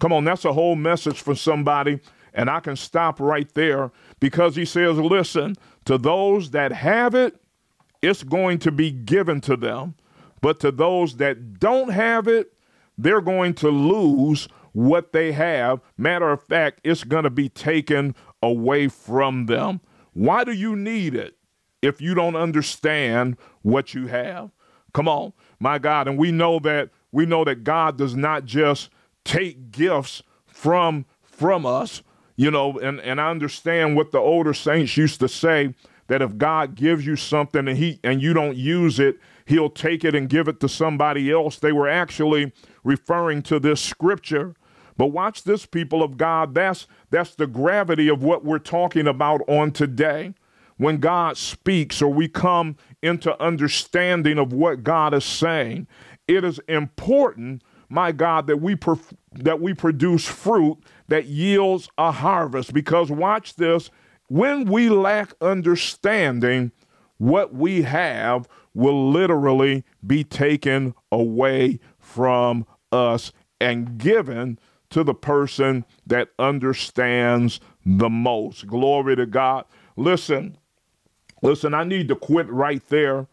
Come on, that's a whole message for somebody. And I can stop right there because he says, listen, to those that have it, it's going to be given to them. But to those that don't have it, they're going to lose what they have. Matter of fact, it's going to be taken away from them. Why do you need it if you don't understand what you have? Come on, my God. And we know that we know that God does not just take gifts from from us, you know, and, and I understand what the older saints used to say that if God gives you something and he and you don't use it, he'll take it and give it to somebody else. They were actually referring to this scripture. But watch this, people of God. That's that's the gravity of what we're talking about on today. When God speaks or we come into understanding of what God is saying, it is important, my God, that we perf- that we produce fruit that yields a harvest. Because watch this, when we lack understanding, what we have will literally be taken away from us and given to the person that understands the most. Glory to God. Listen, listen, I need to quit right there,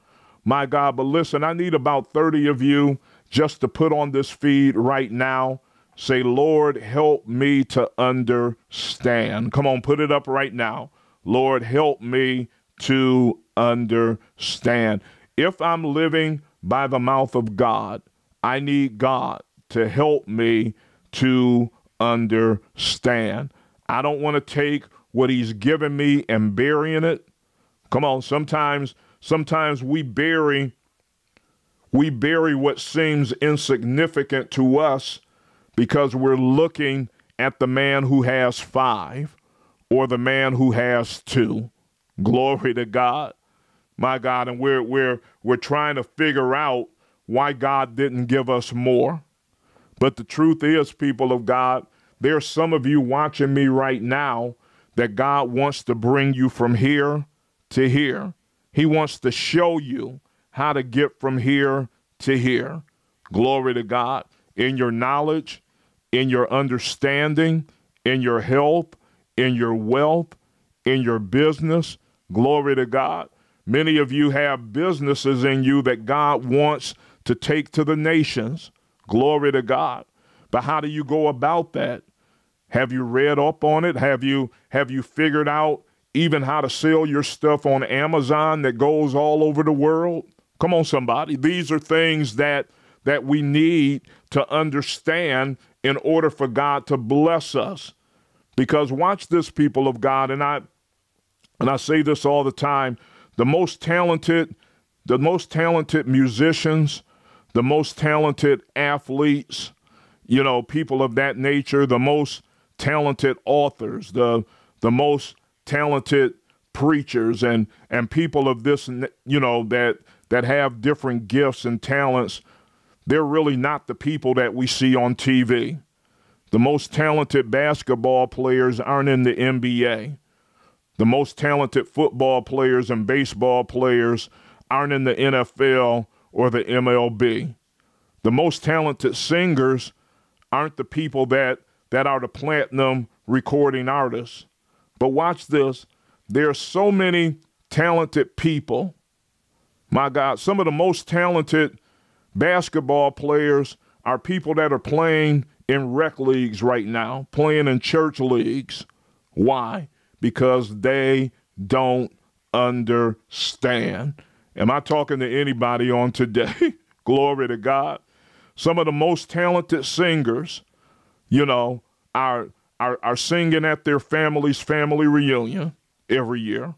my God. But listen, I need about 30 of you just to put on this feed right now. Say, Lord, help me to understand. Come on, put it up right now. Lord, help me to understand. If I'm living by the mouth of God, I need God to help me to understand. I don't want to take what he's given me and burying it. Come on, sometimes sometimes we bury we bury what seems insignificant to us because we're looking at the man who has 5 or the man who has 2. Glory to God. My God, and we're we're we're trying to figure out why God didn't give us more. But the truth is, people of God, there's some of you watching me right now that God wants to bring you from here to here. He wants to show you how to get from here to here. Glory to God. In your knowledge, in your understanding, in your health, in your wealth, in your business. Glory to God. Many of you have businesses in you that God wants to take to the nations. Glory to God. But how do you go about that? Have you read up on it? Have you have you figured out even how to sell your stuff on Amazon that goes all over the world? Come on somebody. These are things that that we need to understand in order for God to bless us. Because watch this people of God and I and I say this all the time, the most talented the most talented musicians the most talented athletes, you know, people of that nature, the most talented authors, the the most talented preachers and and people of this you know that that have different gifts and talents they're really not the people that we see on TV. The most talented basketball players aren't in the NBA. The most talented football players and baseball players aren't in the NFL or the MLB. The most talented singers aren't the people that, that are the platinum recording artists. But watch this. There are so many talented people. My God, some of the most talented basketball players are people that are playing in rec leagues right now, playing in church leagues. Why? Because they don't understand. Am I talking to anybody on today? (laughs) Glory to God. Some of the most talented singers, you know, are, are, are singing at their family's family reunion every year.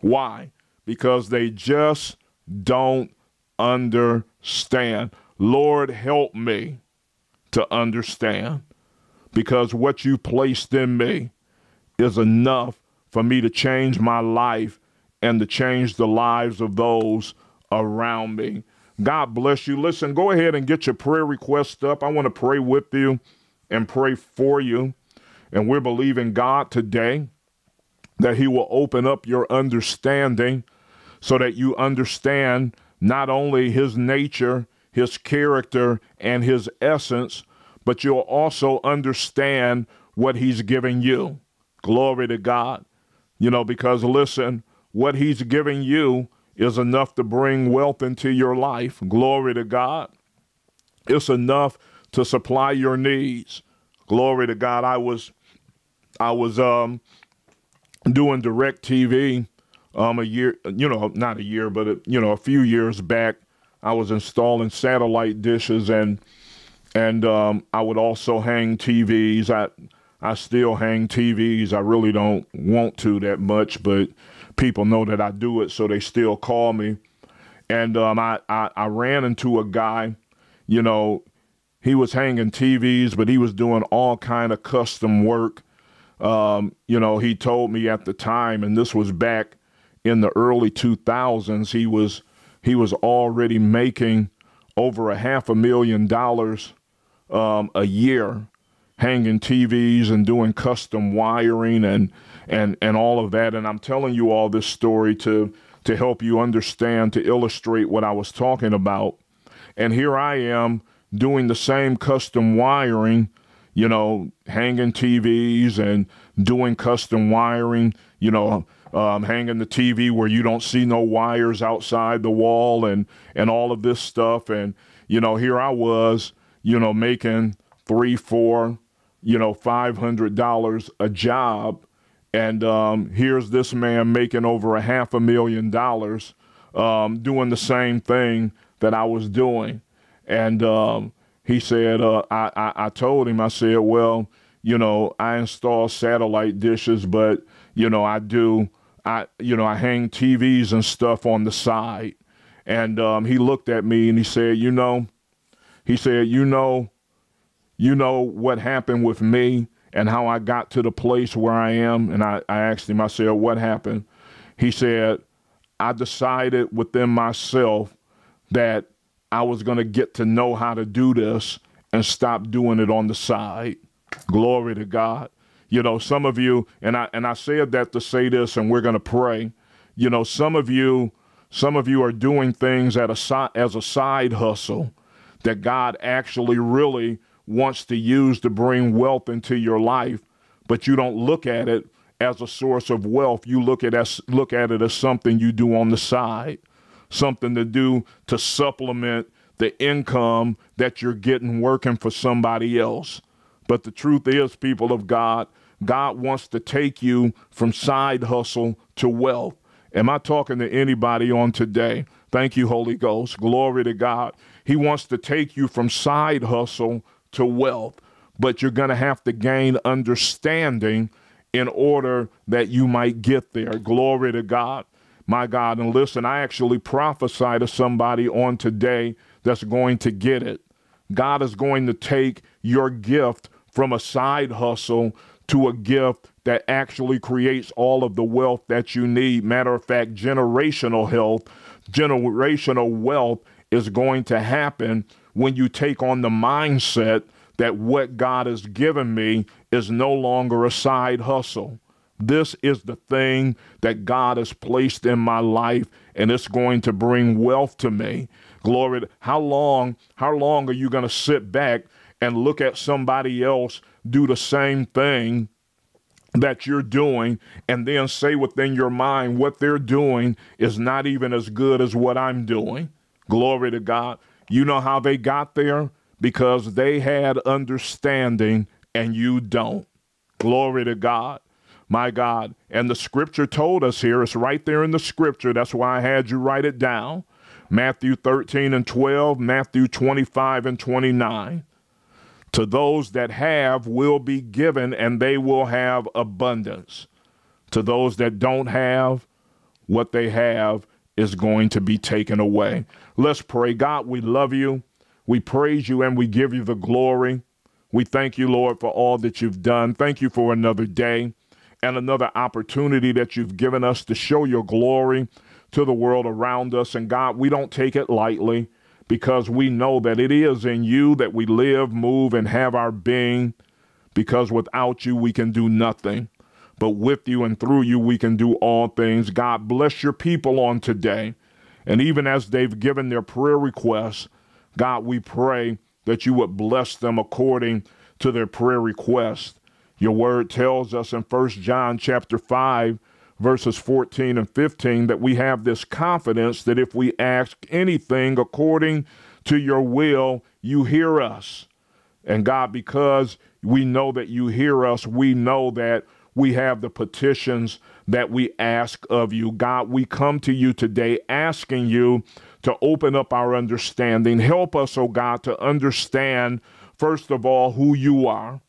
Why? Because they just don't understand. Lord, help me to understand because what you placed in me is enough for me to change my life and to change the lives of those around me. God bless you. Listen, go ahead and get your prayer request up. I want to pray with you and pray for you. And we're believing God today that He will open up your understanding so that you understand not only His nature, His character, and His essence, but you'll also understand what He's giving you. Glory to God. You know, because listen, what He's giving you is enough to bring wealth into your life. Glory to God. It's enough to supply your needs. Glory to God. I was I was um doing DirecTV um a year you know not a year but a, you know a few years back I was installing satellite dishes and and um, I would also hang TVs. I I still hang TVs. I really don't want to that much, but people know that I do it, so they still call me. And um, I, I, I ran into a guy, you know, he was hanging TVs, but he was doing all kind of custom work. Um, you know, he told me at the time, and this was back in the early 2000s, he was he was already making over a half a million dollars um, a year hanging TVs and doing custom wiring and and and all of that. And I'm telling you all this story to to help you understand, to illustrate what I was talking about. And here I am doing the same custom wiring, you know, hanging TVs and doing custom wiring, you know, um, hanging the TV where you don't see no wires outside the wall and and all of this stuff. And you know, here I was, you know, making three, four, you know, five hundred dollars a job and um, here's this man making over a half a million dollars um, doing the same thing that I was doing. And um, he said, uh, I, I, I, told him, I said, well, you know, I install satellite dishes, but, you know, I do, I, you know, I hang TVs and stuff on the side. And um, he looked at me and he said, you know, he said, you know, you know what happened with me and how I got to the place where I am. And I, I asked him, I said, What happened? He said, I decided within myself that I was going to get to know how to do this and stop doing it on the side. Glory to God. You know, some of you, and I and I said that to say this, and we're going to pray. You know, some of you, some of you are doing things at a as a side hustle that God actually really wants to use to bring wealth into your life, but you don't look at it as a source of wealth. You look at as look at it as something you do on the side, something to do to supplement the income that you're getting working for somebody else. But the truth is, people of God, God wants to take you from side hustle to wealth. Am I talking to anybody on today? Thank you, Holy Ghost. Glory to God. He wants to take you from side hustle to wealth, but you're going to have to gain understanding in order that you might get there. Glory to God, my God. And listen, I actually prophesy to somebody on today that's going to get it. God is going to take your gift from a side hustle to a gift that actually creates all of the wealth that you need. Matter of fact, generational health, generational wealth is going to happen when you take on the mindset that what God has given me is no longer a side hustle. This is the thing that God has placed in my life, and it's going to bring wealth to me. Glory. How long? How long are you going to sit back and look at somebody else do the same thing that you're doing, and then say within your mind what they're doing is not even as good as what I'm doing? Glory to God. You know how they got there? because they had understanding and you don't. Glory to God. My God. And the scripture told us here, it's right there in the scripture. That's why I had you write it down. Matthew 13 and 12, Matthew 25 and 29. To those that have will be given, and they will have abundance. To those that don't have, what they have is going to be taken away. Let's pray. God, we love you. We praise you and we give you the glory. We thank you, Lord, for all that you've done. Thank you for another day and another opportunity that you've given us to show your glory to the world around us. And God, we don't take it lightly because we know that it is in you that we live, move, and have our being. Because without you, we can do nothing. But with you and through you, we can do all things. God, bless your people on today. And even as they've given their prayer requests, God, we pray that you would bless them according to their prayer request. Your word tells us in 1 John chapter 5 verses 14 and 15 that we have this confidence that if we ask anything according to your will, you hear us. And God, because we know that you hear us, we know that we have the petitions that we ask of you. God, we come to you today asking you to open up our understanding. Help us, oh God, to understand, first of all, who you are.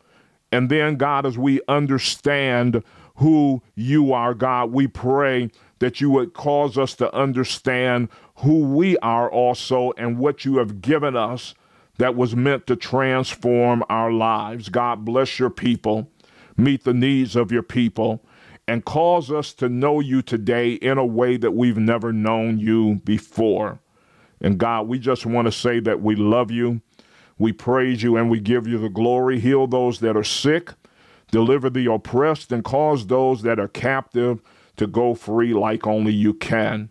And then, God, as we understand who you are, God. We pray that you would cause us to understand who we are also and what you have given us that was meant to transform our lives. God bless your people, meet the needs of your people, and cause us to know you today in a way that we've never known you before. And God, we just want to say that we love you. We praise you and we give you the glory. Heal those that are sick deliver the oppressed, and cause those that are captive to go free like only you can.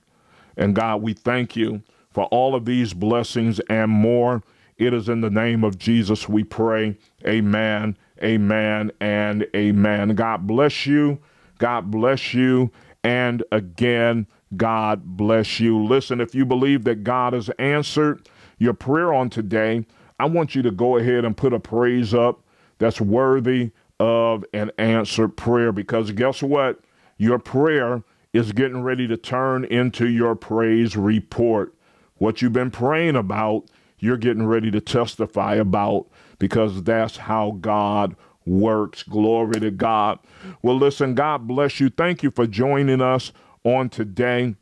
And God, we thank you for all of these blessings and more. It is in the name of Jesus we pray. Amen, amen, and amen. God bless you. God bless you. And again, God bless you. Listen, if you believe that God has answered your prayer on today, I want you to go ahead and put a praise up that's worthy of an answered prayer because guess what? Your prayer is getting ready to turn into your praise report. What you've been praying about, you're getting ready to testify about because that's how God works. Glory to God. Well, listen, God bless you. Thank you for joining us on today.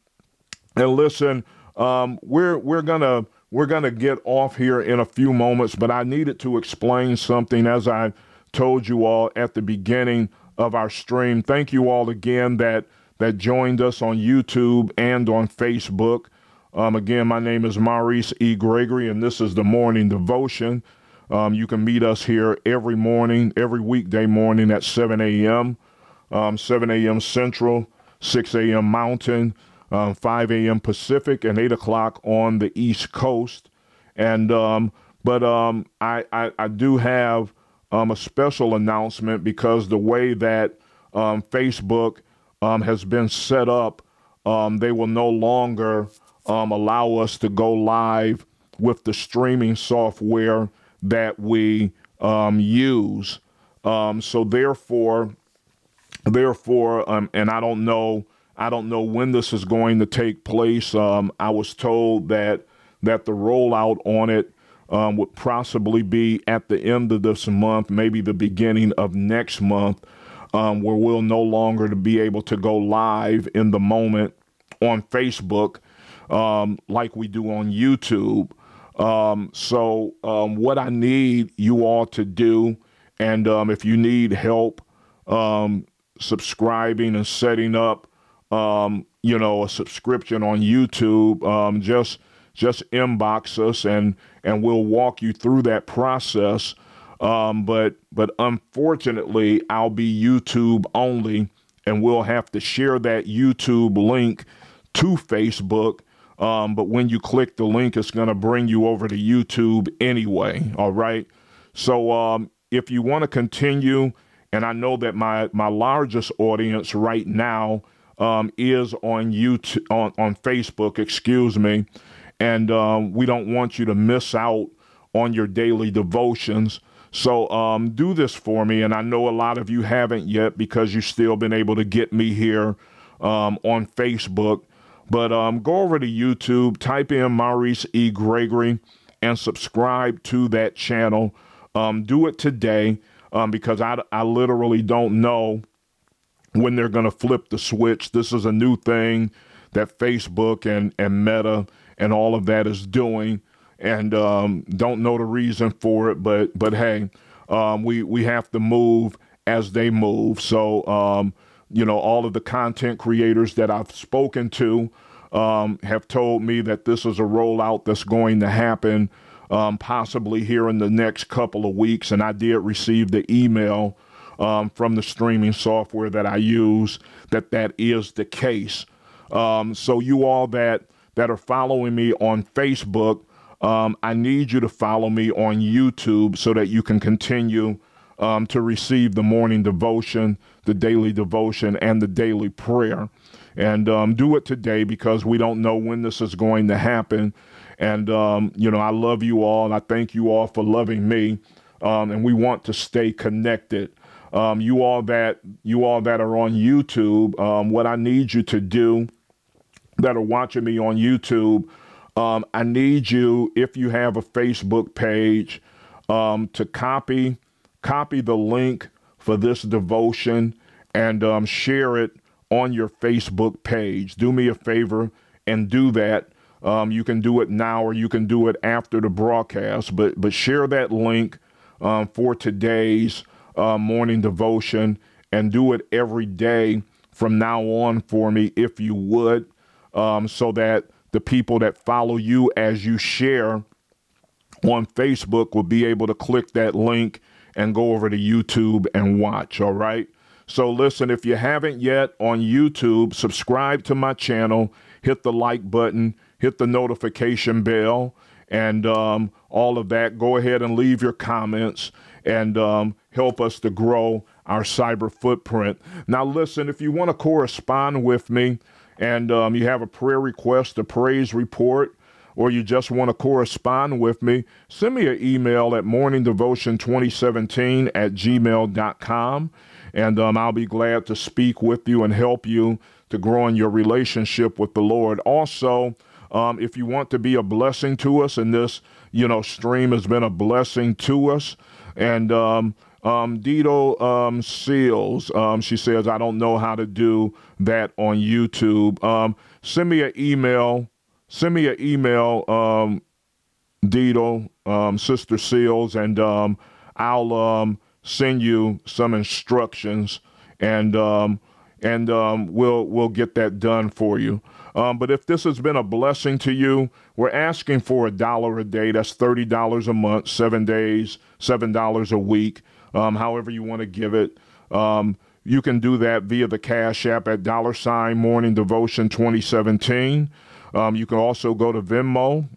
And listen, um, we're we're gonna we're gonna get off here in a few moments, but I needed to explain something as I told you all at the beginning of our stream. Thank you all again that that joined us on YouTube and on Facebook. Um, again, my name is Maurice E. Gregory, and this is the morning devotion. Um, you can meet us here every morning, every weekday morning at 7 a.m., um, 7 a.m. Central, 6 a.m. Mountain, um, 5 a.m. Pacific, and 8 o'clock on the East Coast. And um, but um, I, I, I do have um, a special announcement because the way that Facebook has been set up, they will no longer allow us to go live with the streaming software that we um, use. so therefore, therefore, and I don't know, I don't know when this is going to take place. I was told that that the rollout on it um, would possibly be at the end of this month, maybe the beginning of next month, um, where we'll no longer be able to go live in the moment on Facebook um, like we do on YouTube. Um, so, um, what I need you all to do, and um, if you need help subscribing and setting up, you know, a subscription on YouTube, just just inbox us and and we'll walk you through that process. Um, but but unfortunately, I'll be YouTube only, and we'll have to share that YouTube link to Facebook. Um, but when you click the link, it's going to bring you over to YouTube anyway. All right. So um, if you want to continue, and I know that my my largest audience right now um, is on YouTube on on Facebook. Excuse me and um, we don't want you to miss out on your daily devotions. So um, do this for me. And I know a lot of you haven't yet because you've still been able to get me here um, on Facebook. But um, go over to YouTube, type in Maurice E. Gregory, and subscribe to that channel. Um, do it today um, because I, I literally don't know when they're going to flip the switch. This is a new thing that Facebook and, and Meta and all of that is doing, and um, don't know the reason for it. But but hey, um, we we have to move as they move. So um, you know, all of the content creators that I've spoken to um, have told me that this is a rollout that's going to happen. Um, possibly here in the next couple of weeks, and I did receive the email um, from the streaming software that I use that that is the case. Um, so you all that that are following me on Facebook, um, I need you to follow me on YouTube so that you can continue um, to receive the morning devotion, the daily devotion, and the daily prayer. And um, do it today because we don't know when this is going to happen. And, um, you know, I love you all and I thank you all for loving me. and we want to stay connected. Um, you all that you all that are on YouTube, um, what I need you to do that are watching me on YouTube, um, I need you if you have a Facebook page um, to copy copy the link for this devotion and um, share it on your Facebook page. Do me a favor and do that. Um, you can do it now or you can do it after the broadcast, but but share that link for today's uh, morning devotion and do it every day from now on for me, if you would, um, so that the people that follow you as you share on Facebook will be able to click that link and go over to YouTube and watch. All right. So, listen, if you haven't yet on YouTube, subscribe to my channel, hit the like button, hit the notification bell, and um, all of that. Go ahead and leave your comments and um, help us to grow our cyber footprint. Now, listen, if you want to correspond with me and um, you have a prayer request, a praise report, or you just want to correspond with me, send me an email at morningdevotion2017 at gmail.com. And um, I'll be glad to speak with you and help you to grow in your relationship with the Lord. Also, um, if you want to be a blessing to us, and this, you know, stream has been a blessing to us, and um, um, Dito um, Seals, um, she says, I don't know how to do that on YouTube. Um, send me an email. Send me an email, um, Dito, um, Sister Seals, and um, I'll um, send you some instructions, and um, and um, we'll we'll get that done for you. Um, but if this has been a blessing to you, we're asking for a dollar a day. That's thirty dollars a month, seven days, seven dollars a week um, however you want to give it. Um, you can do that via the Cash App at dollar sign Morning Devotion 2017. Um, you can also go to Venmo,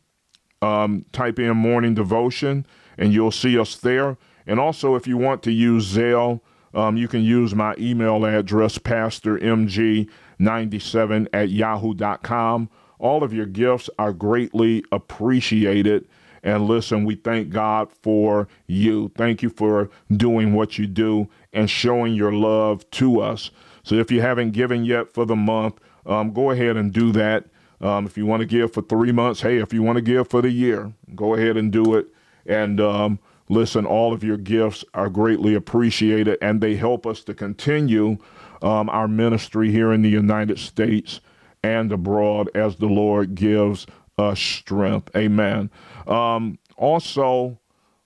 um, type in Morning Devotion, and you'll see us there. And also, if you want to use Zelle, um, you can use my email address, pastormg97 at yahoo.com. All of your gifts are greatly appreciated. And listen, we thank God for you. Thank you for doing what you do and showing your love to us. So if you haven't given yet for the month, um, go ahead and do that. Um, if you want to give for three months, hey, if you want to give for the year, go ahead and do it. And um, listen, all of your gifts are greatly appreciated and they help us to continue um, our ministry here in the United States and abroad as the Lord gives us strength. Amen. Um, also,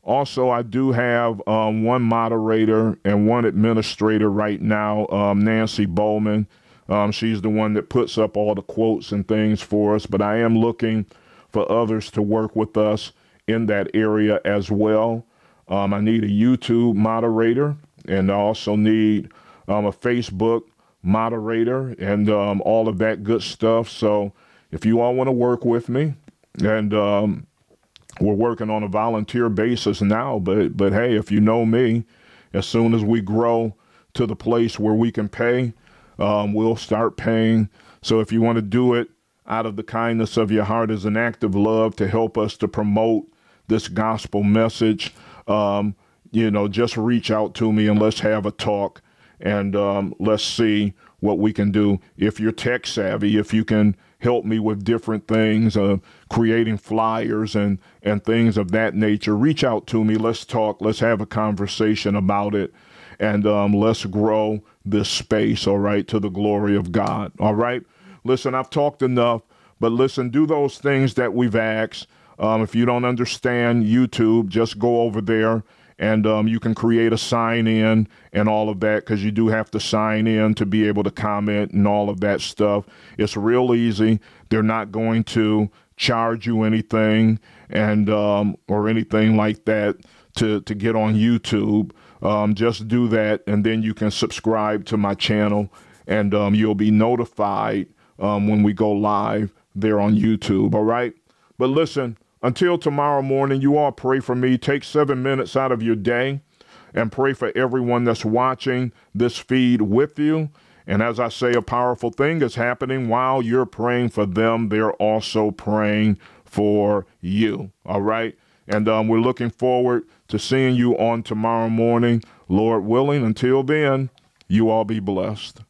also, I do have um, one moderator and one administrator right now, um, Nancy Bowman. Um, she's the one that puts up all the quotes and things for us, but I am looking for others to work with us in that area as well. Um, I need a YouTube moderator, and I also need um, a Facebook moderator and um, all of that good stuff. So if you all want to work with me, and um, we're working on a volunteer basis now, but but hey, if you know me, as soon as we grow to the place where we can pay, um, we'll start paying. So if you want to do it out of the kindness of your heart as an act of love to help us to promote this gospel message, um, you know, just reach out to me and let's have a talk and um, let's see what we can do. If you're tech savvy, if you can help me with different things, uh, creating flyers and, and things of that nature, reach out to me. Let's talk. Let's have a conversation about it. And um, let's grow this space, all right, to the glory of God. All right. Listen, I've talked enough, but listen, do those things that we've asked. Um, if you don't understand YouTube, just go over there and um, you can create a sign in and all of that because you do have to sign in to be able to comment and all of that stuff. It's real easy. They're not going to charge you anything and um, or anything like that to to get on YouTube. Um, just do that, and then you can subscribe to my channel, and um, you'll be notified um, when we go live there on YouTube. All right, but listen. Until tomorrow morning, you all pray for me. Take seven minutes out of your day and pray for everyone that's watching this feed with you. And as I say, a powerful thing is happening while you're praying for them, they're also praying for you. All right. And um, we're looking forward to seeing you on tomorrow morning, Lord willing. Until then, you all be blessed.